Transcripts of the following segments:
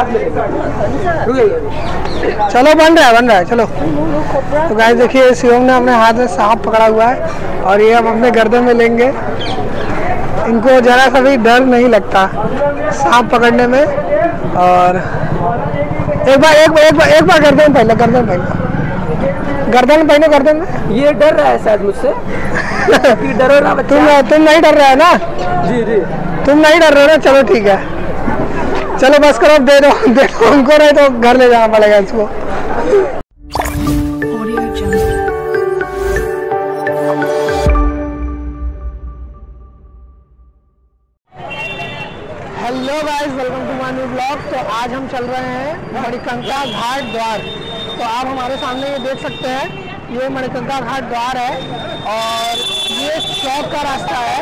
हाथ में चलो। बन रहा है बन रहा है चलो। तो गाइस देखिए शिवम ने अपने हाथ में सांप पकड़ा हुआ है और ये हम अपने गर्दन में लेंगे। इनको जरा सा भी डर नहीं लगता सांप पकड़ने में। और एक बार एक बार एक बार एक बार गर्दन पहले गर्दन पहले गर्दन पहले गर्दन में। ये डर रहा है शायद मुझसे। डरो ना तुम तुम नहीं डर रहे हो ना? जी जी। तुम नहीं डर रहे हो ना? चलो ठीक है। चलो बस करो दे दो दे दो हमको नहीं तो घर ले जाना पड़ेगा इसको। Hello guys welcome to my new blog तो आज हम चल रहे हैं मणिकंका घाट द्वार। तो आप हमारे सामने ये देख सकते हैं ये मणिकंका घाट द्वार है और ये चौक का रास्ता है।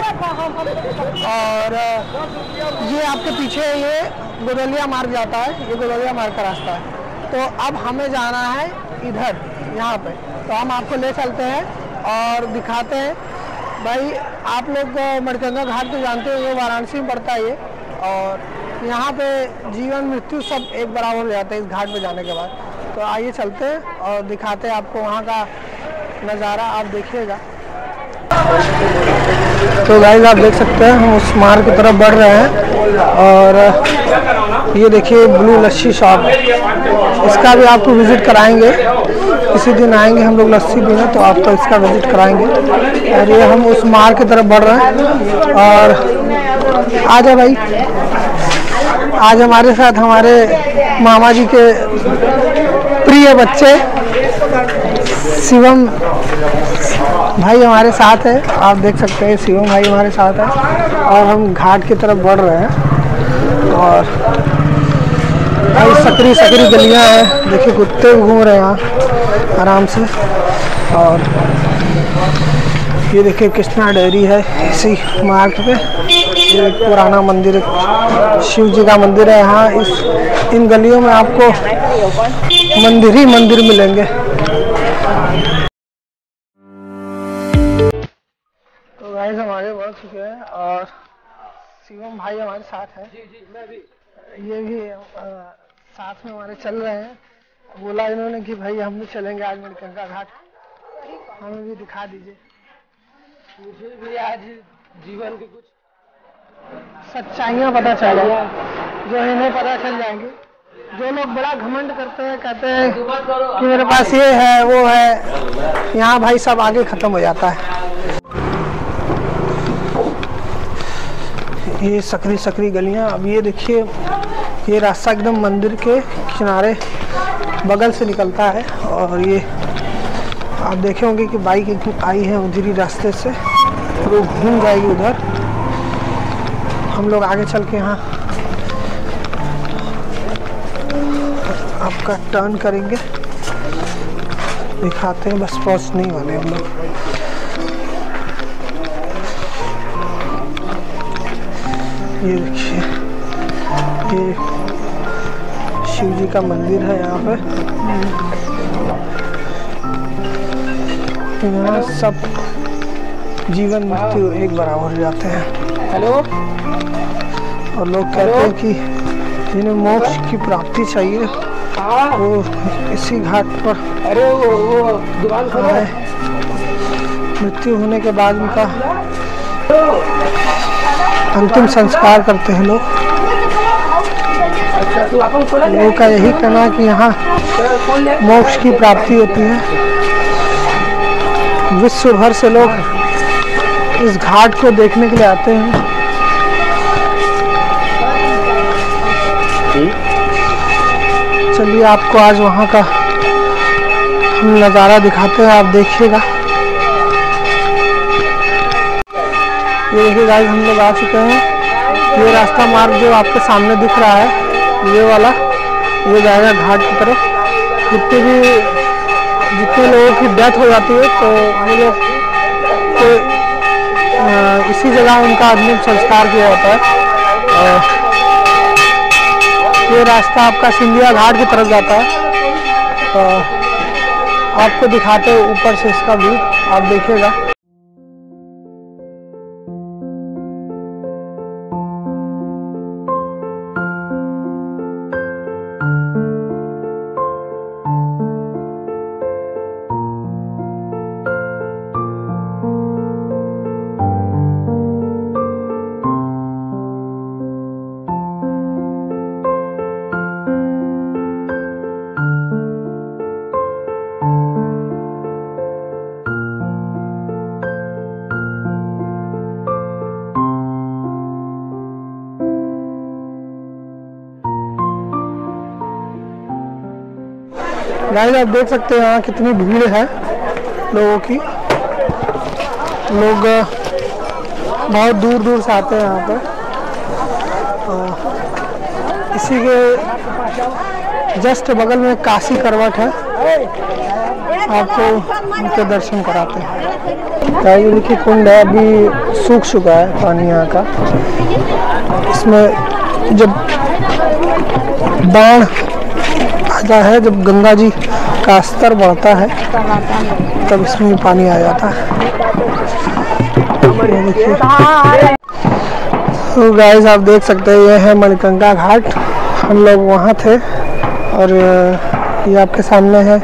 और ये आपके पीछे ये गोदलिया मार्ग जाता है, ये गोदलिया मार्ग का रास्ता है। तो अब हमें जाना है इधर, यहाँ पे। तो हम आपको ले चलते हैं और दिखाते हैं। भाई, आप लोग मणिकंगा घाट तो जानते हो वाराणसी में पड़ता है ये। और यहाँ पे जीवन, मृत्यु सब एक बराबर हो जाता है इस घाट पे जाने के बाद। तो आइए चलते हैं और दिखाते हैं आपको वहाँ का नज़ारा, आप देखिएगा। तो गाइस आप देख सकते हैं, हम उस मार्ग की तरफ़ बढ़ रहे हैं। और ये देखिए ब्लू लस्सी शॉप इसका भी आपको विज़िट कराएँगे। किसी दिन आएँगे हम लोग लस्सी पीने तो आपको इसका विज़िट कराएँगे। और ये हम उस मार्ग की तरफ़ बढ़ रहे हैं। और आ जाए भाई। आज हमारे साथ हमारे मामा जी के प्रिय बच्चे शिवम भाई हमारे साथ है, आप देख सकते हैं, शिवम भाई हमारे साथ है, और हम घाट की तरफ़ बढ़ रहे हैं, और भाई सकरी सकरी गलियाँ हैं, देखिए कुत्ते घूम रहे हैं यहाँ, आराम से, और ये देखिए कृष्णा डेयरी है, इसी मार्ग पे, ये एक पुराना मंदिर शिव जी का मंदिर है यहाँ, इस, इन गलियों में आपको मंदिर ही मंदिर मिलेंगे। गाइस चुके हैं और शिवम भाई हमारे साथ है। जी जी मैं भी। ये भी अ, साथ में हमारे चल रहे हैं। बोला इन्होंने कि भाई हम भी चलेंगे आज मणिकंका घाट। हमें भी दिखा दीजिए। मुझे भी आज जीवन के कुछ सच्चाइयाँ पता चल जो इन्हें पता चल जाएँगी। जो लोग बड़ा घमंड करते हैं कहते हैं कि मेरे पास ये है वो है। यहाँ भाई सब आगे खत्म हो जाता है। ये सकरी सकरी गलियाँ। अब ये देखिए, ये रास्ता एकदम मंदिर के किनारे बगल से निकलता है और ये आप देखे होंगे कि बाइक एक आई है उधरी रास्ते से। वो घूम जाएगी उधर। हम लोग आगे चल के यहाँ आपका टर्न करेंगे। दिखाते हैं, बस पहुँचने वाले हम लोग। ये देखिए ये शिव जी का मंदिर है यहाँ पे। यहाँ सब जीवन मृत्यु एक बराबर हो जाते हैं। हेलो? और लोग कहते हैं कि जिन्हें मोक्ष की प्राप्ति चाहिए हाँ। वो इसी घाट पर अरे वो वो दुकान मृत्यु होने के बाद उनका अंतिम संस्कार करते हैं लोग। लोगों का यही कहना है कि यहाँ मोक्ष की प्राप्ति होती है। विश्व भर से लोग इस घाट को देखने के लिए आते हैं। चलिए, आपको आज वहाँ का नज़ारा दिखाते हैं, आप देखिएगा। ये देखिए गाइस हम लोग आ चुके हैं। ये रास्ता मार्ग जो आपके सामने दिख रहा है ये वाला ये जाएगा घाट की तरफ़। जितने भी जितने लोगों की डेथ हो जाती है तो वो लोग अ, इसी जगह उनका अंतिम संस्कार किया जाता है। ये रास्ता आपका सिंधिया घाट की तरफ़ जाता है। तो आपको दिखाते ऊपर से इसका व्यू आप देखिएगा। गाइस आप देख सकते हैं यहाँ कितनी भीड़ है लोगों की। लोग बहुत दूर दूर से आते हैं यहाँ पर। इसी के जस्ट बगल में काशी करवट है। आपको उनके दर्शन कराते हैं। गाइस देखिए कुंड है, अभी सूख चुका है पानी यहाँ का। इसमें जब बाढ़ आता है, जब गंगा जी का स्तर बढ़ता है, तब इसमें पानी आ जाता है। तो गाइस आप देख सकते हैं ये है मणिकंगा घाट। हम लोग वहाँ थे और, ये आपके सामने है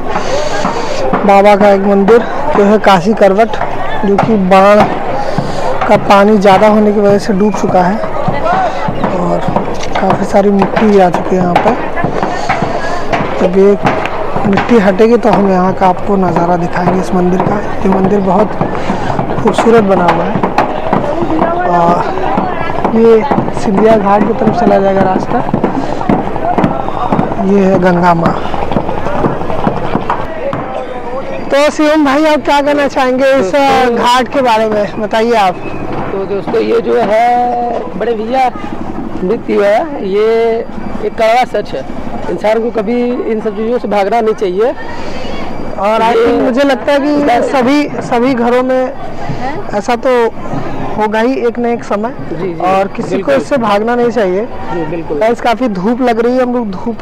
बाबा का एक मंदिर, जो है काशी करवट, जो कि बाढ़ का पानी ज़्यादा होने की वजह से डूब चुका है और काफ़ी सारी मिट्टी भी आ चुकी है यहाँ पर। जब ये मिट्टी हटेगी तो हम यहाँ का आपको नज़ारा दिखाएँगे इस मंदिर का। ये मंदिर बहुत खूबसूरत बना हुआ है। और ये सिंधिया घाट की तरफ़ चला जाएगा रास्ता। ये है गंगा माँ। तो शिवम भाई आप क्या कहना चाहेंगे इस अ, घाट के बारे में? बताइए आप। तो दोस्तों ये जो है बड़े भैया नृत्य है। ये एक कड़वा सच है। इंसान को कभी इन सब चीज़ों से भागना नहीं चाहिए। और आई मुझे लगता है कि सभी सभी घरों में ऐसा तो होगा ही एक न एक समय। जी, जी, और किसी को इससे भागना नहीं चाहिए। जी बिल्कुल। काफ़ी धूप लग रही है हम लोग धूप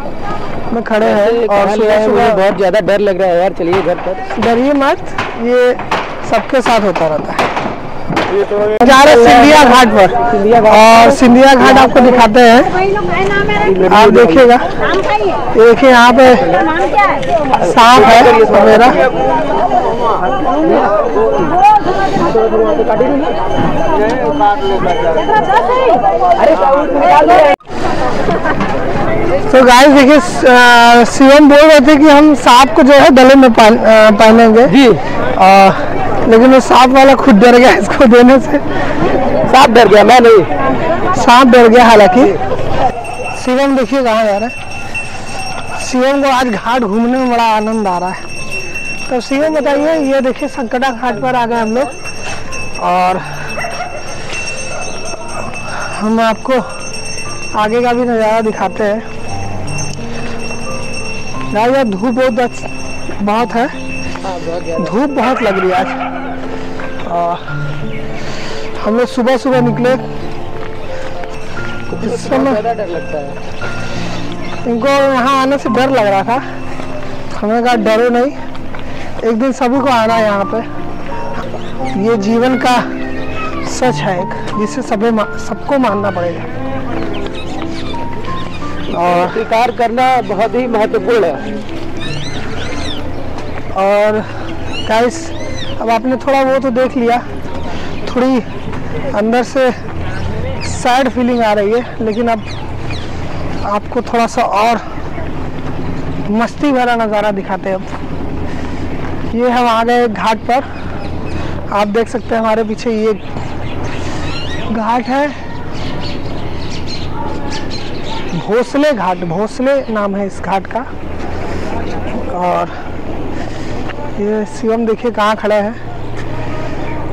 में खड़े हैं। और सुबह है, सुबह बहुत ज़्यादा डर लग रहा है यार चलिए घर पर। डरिए मत ये सबके साथ होता रहता है। जा रहे सिंधिया घाट पर। और सिंधिया घाट आपको दिखाते हैं। आप देखिएगा। देखिए यहाँ पे सांप है मेरा। तो गाइस देखिए शिवम बोल रहे थे कि हम सांप को जो है गले में पहन- पहनेंगे। जी। अ, लेकिन वो सांप वाला खुद डर गया इसको देने से। साफ़ डर गया मैं नहीं। सांप डर गया हालाँकि। शिवम देखिए कहाँ जा रहा है। शिवम को आज घाट घूमने में बड़ा आनंद आ रहा है। तो शिवम बताइए ये देखिए संकटा घाट पर आ गए हम लोग। और हम आपको आगे का भी नज़ारा दिखाते हैं। यार धूप बहुत बहुत है। हाँ धूप बहुत लग रही है आज। हम लोग सुबह सुबह निकले। इस समय डर लगता है। इनको यहाँ आने से डर लग रहा था। हमने कहा डरो नहीं। एक दिन सभी को आना है यहाँ पे। ये जीवन का सच है एक जिसे सभी सबको मानना पड़ेगा। और स्वीकार करना बहुत ही महत्वपूर्ण है। और गाइस अब आपने थोड़ा वो तो देख लिया। थोड़ी अंदर से सैड फीलिंग आ रही है, लेकिन अब आपको थोड़ा सा और मस्ती भरा नज़ारा दिखाते हैं अब। ये हम आ गए घाट पर। आप देख सकते हैं हमारे पीछे ये घाट है। भोसले घाट, भोसले नाम है इस घाट का। और ये शिवम देखिए कहाँ खड़े है।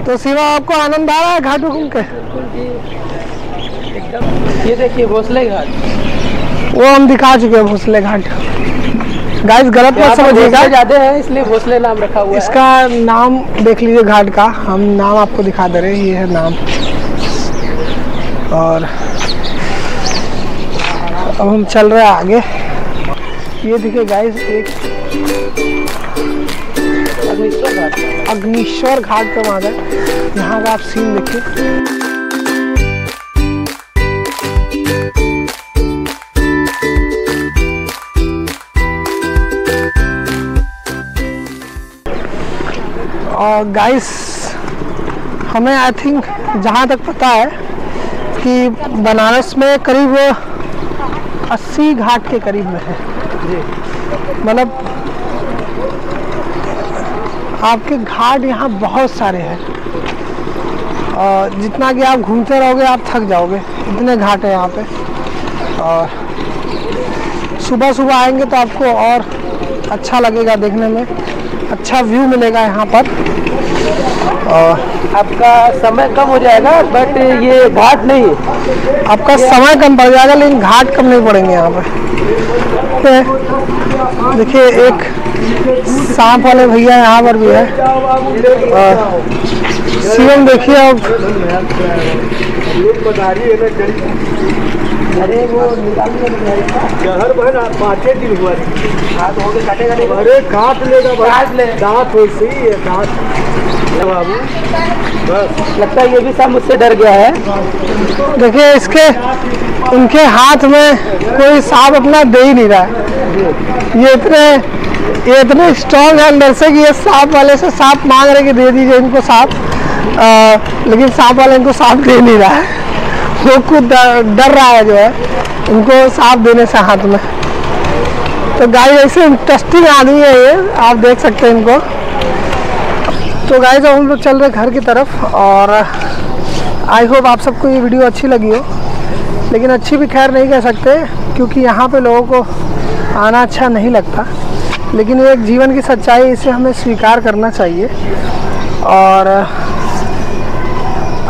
तो शिवम आपको आनंद आ रहा है घाट घूम के? एकदम। ये देखिए भोसले घाट। वो हम दिखा चुके हैं भोसले घाट। गाइस गलत मत समझिएगा ज़्यादा है इसलिए भोसले नाम रखा हुआ इसका है। इसका नाम देख लीजिए घाट का। हम नाम आपको दिखा दे रहे हैं ये है नाम। और अब हम चल रहे हैं आगे। ये देखिए गाइस एक अग्निश्वर घाट अग्निश्वर घाट पे वहाँ गए यहाँ का आप सीन देखिए। और गाइस हमें आई थिंक जहाँ तक पता है कि बनारस में करीब 80 घाट के करीब में है। मतलब आपके घाट यहाँ बहुत सारे हैं। और जितना कि आप घूमते रहोगे आप थक जाओगे। इतने घाट हैं यहाँ पे। और सुबह सुबह आएँगे तो आपको और अच्छा लगेगा देखने में। अच्छा व्यू मिलेगा यहाँ पर। और आपका समय कम हो जाएगा बट ये घाट नहीं है। आपका समय कम पड़ जाएगा लेकिन घाट कम नहीं पड़ेंगे यहाँ पे पे। देखिए एक सांप वाले भैया यहाँ पर भी है। और शिवम देखिए अब अरे वो निकाल जहर पाँचे दिन हुआ हो काटेगा अरे काट लेगा काट ले। दांत वैसे ही है दांत। बाबू बस। लगता है ये भी सब मुझसे डर गया है। देखिए इसके इनके हाथ में कोई सांप अपना दे ही नहीं रहा है। ये इतने ये इतने स्ट्रॉन्ग है अंदर से कि ये सांप वाले से सांप मांग रहे कि दे दीजिए इनको सांप लेकिन सांप वाले इनको सांप दे नहीं रहा है। वो खुद डर रहा है जो है, इनको सांप देने से हाथ में। तो गाय ऐसे इंटरेस्टिंग आदमी है ये, आप देख सकते हैं इनको। तो गाय अब हम लोग चल रहे घर की तरफ़ और आई होप आप सबको ये वीडियो अच्छी लगी हो। लेकिन अच्छी भी खैर नहीं कह सकते, क्योंकि यहाँ पे लोगों को आना अच्छा नहीं लगता। लेकिन ये एक जीवन की सच्चाई इसे हमें स्वीकार करना चाहिए। और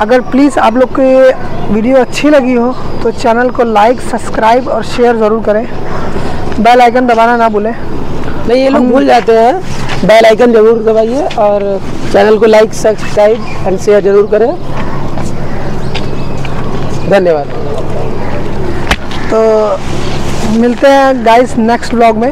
अगर प्लीज़ आप लोग को ये वीडियो अच्छी लगी हो तो चैनल को लाइक सब्सक्राइब और शेयर ज़रूर करें। बेल आइकन दबाना ना भूलें। नहीं ये लोग भूल जाते हैं। बेल आइकन ज़रूर दबाइए और चैनल को लाइक सब्सक्राइब एंड शेयर ज़रूर करें। धन्यवाद। तो मिलते हैं गाइस नेक्स्ट ब्लॉग में।